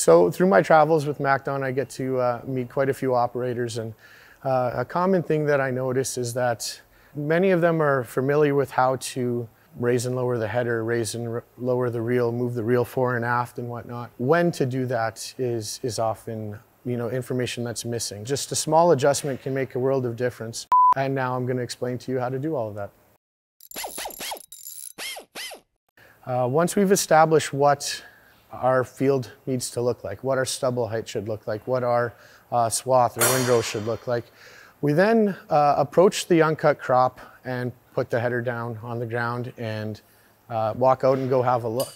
So through my travels with MacDon, I get to uh, meet quite a few operators and uh, a common thing that I notice is that many of them are familiar with how to raise and lower the header, raise and lower the reel, move the reel fore and aft and whatnot. When to do that is, is often you know, information that's missing. Just a small adjustment can make a world of difference. And now I'm gonna explain to you how to do all of that. Uh, once we've established what our field needs to look like, what our stubble height should look like, what our uh, swath or windrow should look like, we then uh, approach the uncut crop and put the header down on the ground and uh, walk out and go have a look.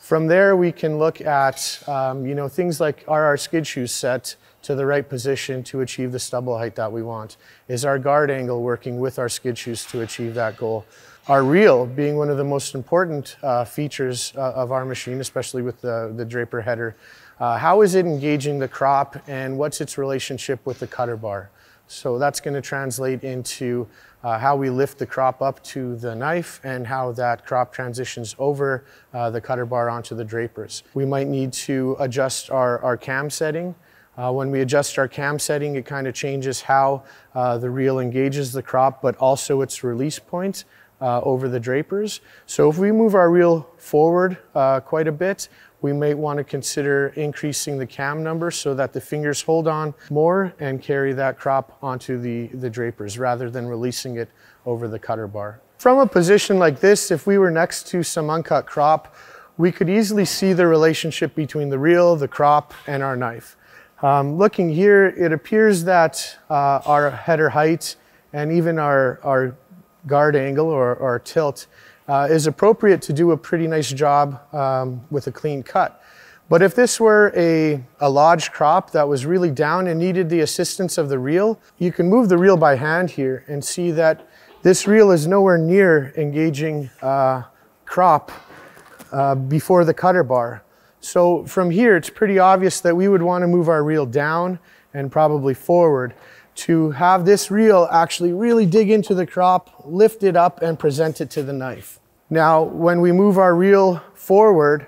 From there, we can look at um, you know things like are our skid shoes set to the right position to achieve the stubble height that we want? Is our guard angle working with our skid shoes to achieve that goal? Our reel, being one of the most important uh, features uh, of our machine, especially with the, the Draper header. Uh, how is it engaging the crop and what's its relationship with the cutter bar? So that's going to translate into uh, how we lift the crop up to the knife and how that crop transitions over uh, the cutter bar onto the drapers. We might need to adjust our, our cam setting. Uh, when we adjust our cam setting, it kind of changes how uh, the reel engages the crop, but also its release point uh, over the drapers. So if we move our reel forward uh, quite a bit, we might want to consider increasing the cam number so that the fingers hold on more and carry that crop onto the, the drapers rather than releasing it over the cutter bar. From a position like this, if we were next to some uncut crop, we could easily see the relationship between the reel, the crop, and our knife. Um, looking here, it appears that uh, our header height and even our, our guard angle or, or tilt uh, is appropriate to do a pretty nice job um, with a clean cut. But if this were a, a lodge crop that was really down and needed the assistance of the reel, you can move the reel by hand here and see that this reel is nowhere near engaging uh, crop uh, before the cutter bar. So from here, it's pretty obvious that we would want to move our reel down and probably forward to have this reel actually really dig into the crop, lift it up and present it to the knife. Now, when we move our reel forward,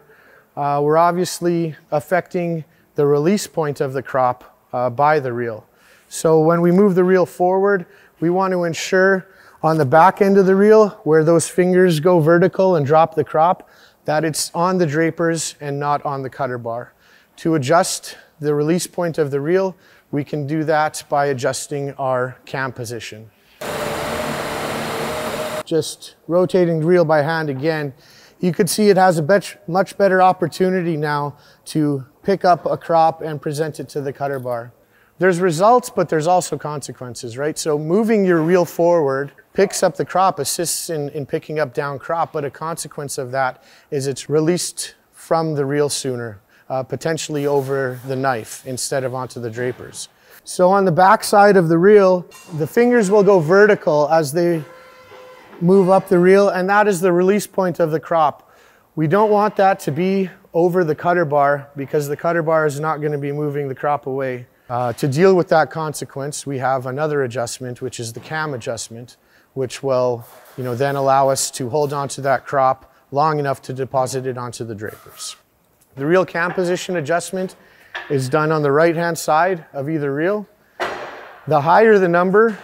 uh, we're obviously affecting the release point of the crop uh, by the reel. So when we move the reel forward, we want to ensure on the back end of the reel where those fingers go vertical and drop the crop, that it's on the drapers and not on the cutter bar. To adjust the release point of the reel, we can do that by adjusting our cam position. Just rotating the reel by hand again, you could see it has a much better opportunity now to pick up a crop and present it to the cutter bar. There's results, but there's also consequences, right? So moving your reel forward picks up the crop, assists in, in picking up down crop, but a consequence of that is it's released from the reel sooner uh, potentially over the knife instead of onto the drapers. So on the back side of the reel, the fingers will go vertical as they move up the reel, and that is the release point of the crop. We don't want that to be over the cutter bar because the cutter bar is not going to be moving the crop away. Uh, to deal with that consequence, we have another adjustment, which is the cam adjustment, which will you know, then allow us to hold onto that crop long enough to deposit it onto the drapers. The reel cam position adjustment is done on the right-hand side of either reel. The higher the number,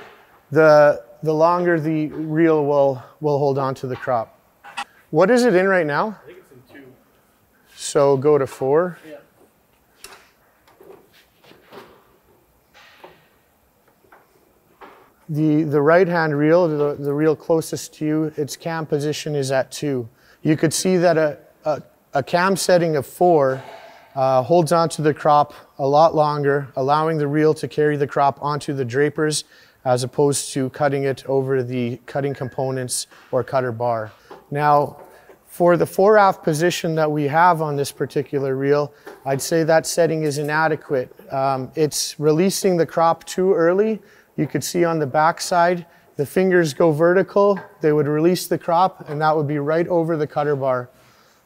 the, the longer the reel will, will hold on to the crop. What is it in right now? I think it's in two. So go to four. Yeah. The, the right-hand reel, the, the reel closest to you, its cam position is at two. You could see that a, a a cam setting of four uh, holds onto the crop a lot longer, allowing the reel to carry the crop onto the drapers as opposed to cutting it over the cutting components or cutter bar. Now, for the fore aft position that we have on this particular reel, I'd say that setting is inadequate. Um, it's releasing the crop too early. You could see on the back side, the fingers go vertical, they would release the crop, and that would be right over the cutter bar.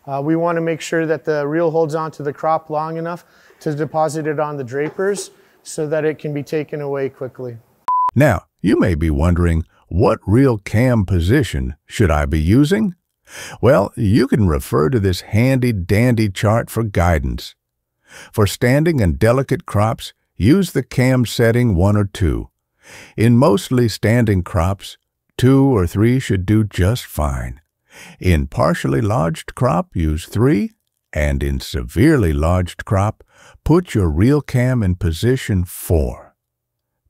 Uh, we want to make sure that the reel holds onto the crop long enough to deposit it on the drapers so that it can be taken away quickly. Now, you may be wondering, what reel cam position should I be using? Well, you can refer to this handy-dandy chart for guidance. For standing and delicate crops, use the cam setting 1 or 2. In mostly standing crops, 2 or 3 should do just fine. In partially lodged crop, use 3, and in severely lodged crop, put your reel cam in position 4.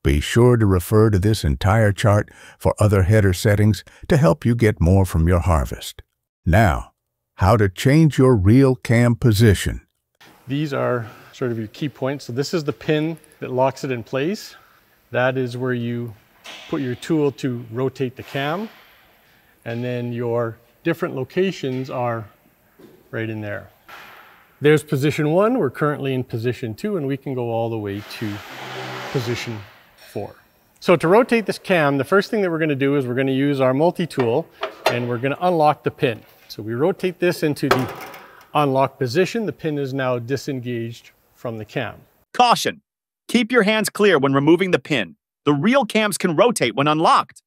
Be sure to refer to this entire chart for other header settings to help you get more from your harvest. Now, how to change your reel cam position. These are sort of your key points. So this is the pin that locks it in place. That is where you put your tool to rotate the cam. And then your different locations are right in there. There's position one. We're currently in position two, and we can go all the way to position four. So to rotate this cam, the first thing that we're gonna do is we're gonna use our multi-tool and we're gonna unlock the pin. So we rotate this into the unlock position. The pin is now disengaged from the cam. Caution! Keep your hands clear when removing the pin. The reel cams can rotate when unlocked.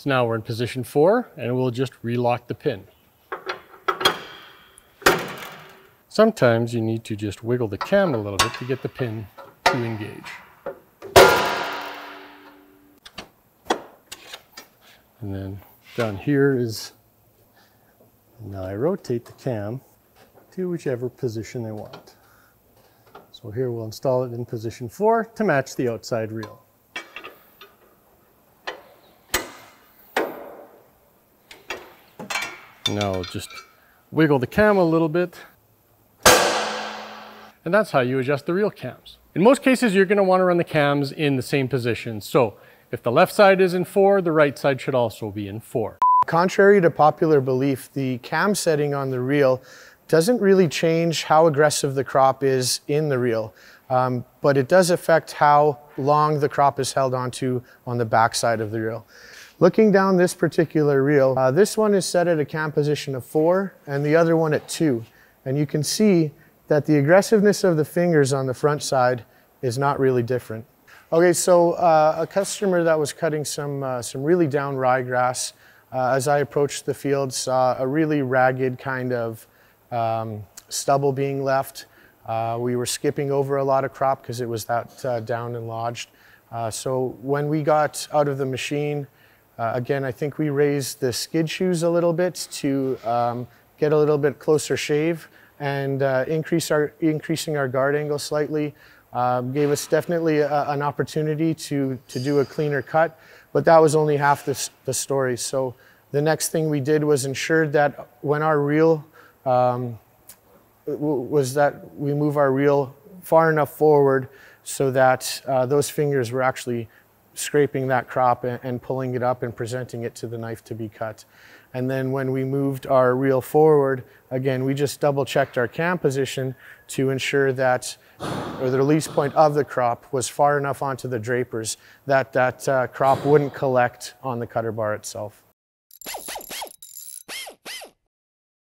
So now we're in position four and we'll just relock the pin. Sometimes you need to just wiggle the cam a little bit to get the pin to engage. And then down here is, now I rotate the cam to whichever position I want. So here we'll install it in position four to match the outside reel. Now just wiggle the cam a little bit. And that's how you adjust the reel cams. In most cases, you're gonna wanna run the cams in the same position. So if the left side is in four, the right side should also be in four. Contrary to popular belief, the cam setting on the reel doesn't really change how aggressive the crop is in the reel, um, but it does affect how long the crop is held onto on the backside of the reel. Looking down this particular reel, uh, this one is set at a cam position of four and the other one at two. And you can see that the aggressiveness of the fingers on the front side is not really different. Okay, so uh, a customer that was cutting some, uh, some really down ryegrass, uh, as I approached the field, saw a really ragged kind of um, stubble being left. Uh, we were skipping over a lot of crop because it was that uh, down and lodged. Uh, so when we got out of the machine, uh, again, I think we raised the skid shoes a little bit to um, get a little bit closer shave and uh, increase our, increasing our guard angle slightly. Um, gave us definitely a, an opportunity to, to do a cleaner cut, but that was only half the, the story. So the next thing we did was ensured that when our reel um, was that we move our reel far enough forward so that uh, those fingers were actually scraping that crop and, and, pulling it up and presenting it to the knife to be cut. And then when we moved our reel forward, again, we just double checked our cam position to ensure that, or the release point of the crop was far enough onto the drapers that that uh, crop wouldn't collect on the cutter bar itself.